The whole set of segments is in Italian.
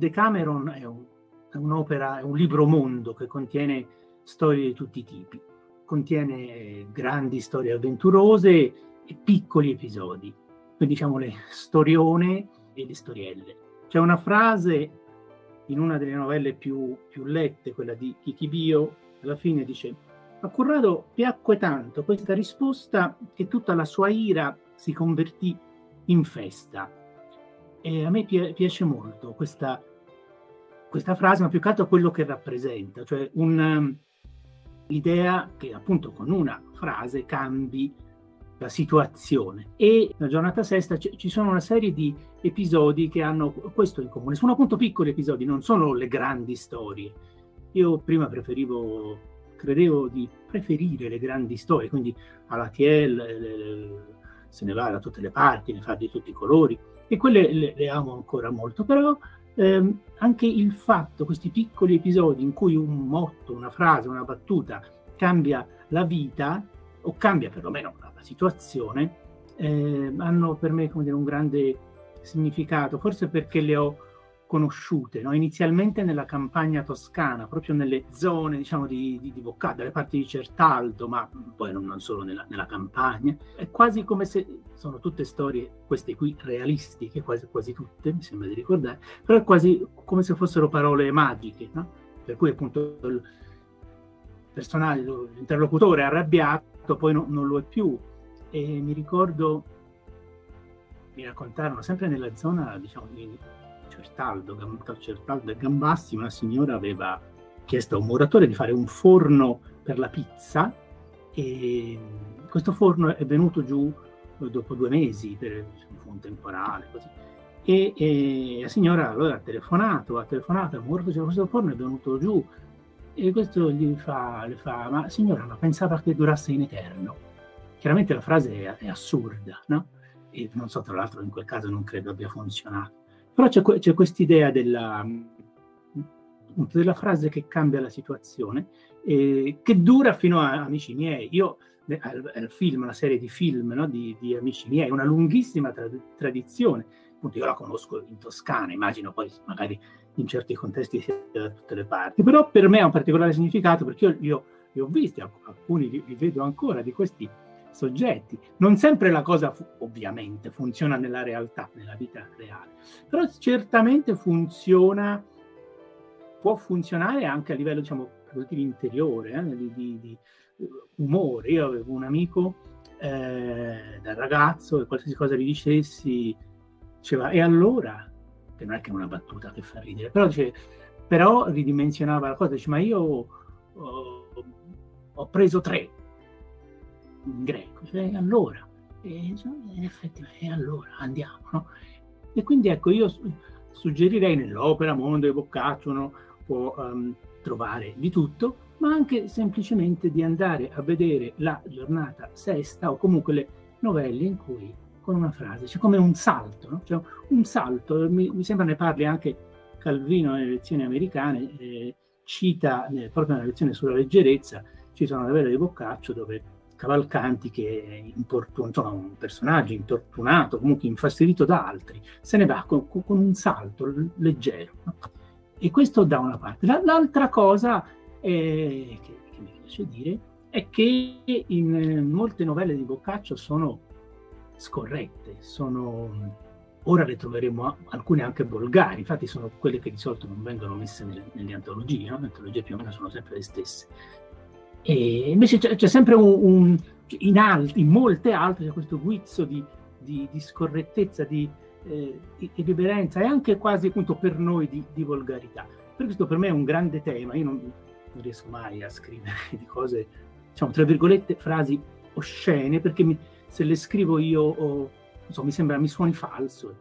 Decameron è, un, è un'opera, è un libro mondo che contiene storie di tutti i tipi, contiene grandi storie avventurose e piccoli episodi, quindi diciamo le storione e le storielle. C'è una frase in una delle novelle più, più lette, quella di Kikibio, alla fine dice a Corrado piacque tanto questa risposta che tutta la sua ira si convertì in festa. E a me pi- piace molto questa, questa, frase, ma più che altro quello che rappresenta, cioè un, l'idea che appunto con una frase cambi la situazione. E la giornata sesta c- ci sono una serie di episodi che hanno questo in comune. Sono appunto piccoli episodi, non sono le grandi storie. Io prima preferivo, credevo di preferire le grandi storie, quindi Alatiel se ne va da tutte le parti, ne fa di tutti i colori, e quelle le, le amo ancora molto, però ehm, anche il fatto, questi piccoli episodi in cui un motto, una frase, una battuta cambia la vita, o cambia perlomeno la, la situazione, eh, hanno per me dire, un grande significato, forse perché le ho conosciute, no? inizialmente nella campagna toscana, proprio nelle zone diciamo, di, di, di Boccata, dalle parti di Certaldo, ma poi non, non solo nella, nella, campagna. È quasi come se sono tutte storie, queste qui realistiche, quasi, quasi tutte, mi sembra di ricordare, però è quasi come se fossero parole magiche, no? per cui appunto il personaggio, l'interlocutore arrabbiato, poi no, non lo è più. E mi ricordo, mi raccontarono sempre nella zona diciamo, di Certaldo, Certaldo e Gambassi, una signora aveva chiesto a un muratore di fare un forno per la pizza e questo forno è venuto giù dopo due mesi per un temporale così. E, e, la signora allora ha telefonato, ha telefonato, ha murato, cioè, questo forno è venuto giù e questo gli fa, le fa, ma signora, ma pensava che durasse in eterno. Chiaramente la frase è, è assurda, no? E non so, tra l'altro in quel caso non credo abbia funzionato. Però c'è, c'è quest'idea della, della, frase che cambia la situazione, eh, che dura fino a Amici miei. Io al, film, una serie di film no, di, di, Amici miei, una lunghissima tra, tradizione. Appunto, io la conosco in Toscana, immagino poi magari in certi contesti sia da tutte le parti, però per me ha un particolare significato perché io, io li ho visti, alcuni li, li vedo ancora di questi soggetti. Non sempre la cosa fu- ovviamente funziona nella realtà, nella vita reale, però certamente funziona, può funzionare anche a livello, diciamo, di interiore, eh, di, di, di, umore. Io avevo un amico eh, da ragazzo e qualsiasi cosa gli dicessi diceva e allora? Che non è che una battuta che fa ridere, però, dice, però ridimensionava la cosa, dice ma io ho, preso tre, greco, cioè allora, e, in effetti, e allora andiamo, no? E quindi ecco, io suggerirei nell'opera Mondo e Boccaccio, uno può um, trovare di tutto, ma anche semplicemente di andare a vedere la giornata sesta o comunque le novelle in cui con una frase, c'è come un salto, no? cioè, un salto, mi, mi, sembra ne parli anche Calvino nelle lezioni americane, eh, cita eh, proprio nella lezione sulla leggerezza, ci sono novelle di Boccaccio dove Cavalcanti che è insomma, un personaggio infortunato, comunque infastidito da altri, se ne va con, con un salto leggero. No? E questo da una parte. L'altra cosa eh, che, che, mi piace dire è che in molte novelle di Boccaccio sono scorrette, sono, ora le troveremo alcune anche volgari, infatti sono quelle che di solito non vengono messe nelle, nelle antologie, no? le antologie più o meno sono sempre le stesse. E invece c'è, c'è sempre un, un in, alti, in molte altre c'è questo guizzo di, di, di scorrettezza, di, eh, di, riverenza e anche quasi appunto per noi di, di, volgarità. Per questo per me è un grande tema, io non, non riesco mai a scrivere di cose, diciamo, tra virgolette, frasi oscene, perché mi, se le scrivo io o, so, mi sembra mi suoni falso.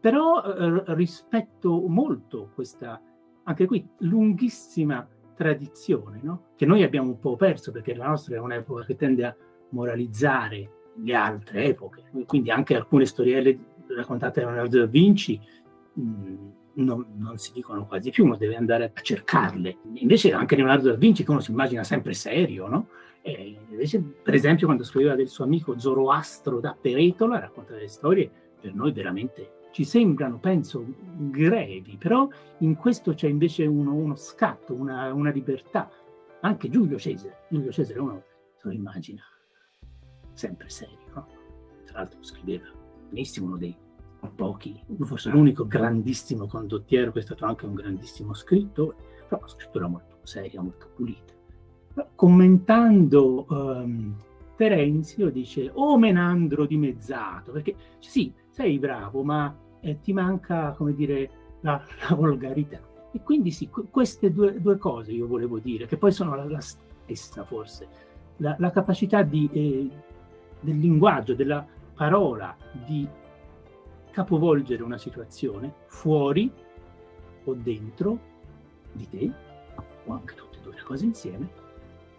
Però eh, rispetto molto questa, anche qui, lunghissima tradizione, no? che noi abbiamo un po' perso perché la nostra è un'epoca che tende a moralizzare le altre epoche, quindi anche alcune storielle raccontate da Leonardo da Vinci mh, mm, non, non, si dicono quasi più, uno deve andare a cercarle. Invece anche Leonardo da Vinci, che uno si immagina sempre serio, no? E invece, per esempio, quando scriveva del suo amico Zoroastro da Peretola, racconta delle storie per noi veramente ci sembrano, penso, grevi, però in questo c'è invece uno, uno scatto, una, una, libertà. Anche Giulio Cesare, Giulio Cesare uno se lo immagina sempre serio, no? tra l'altro scriveva benissimo, uno dei pochi, forse l'unico grandissimo condottiero che è stato anche un grandissimo scrittore, però una scrittura molto seria, molto pulita. Commentando um, Terenzio dice, oh Menandro dimezzato, perché sì, sei bravo, ma eh, ti manca, come dire, la, la, volgarità. E quindi sì, queste due, due, cose io volevo dire, che poi sono la, la stessa forse, la, la capacità di, eh, del linguaggio, della parola, di capovolgere una situazione fuori o dentro di te, o anche tutte e due le cose insieme,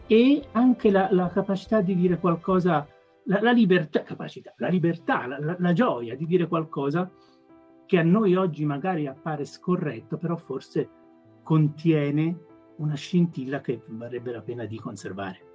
e anche la, la capacità di dire qualcosa, la, la libertà, capacità, la libertà, la, la gioia di dire qualcosa che a noi oggi magari appare scorretto, però forse contiene una scintilla che varrebbe la pena di conservare.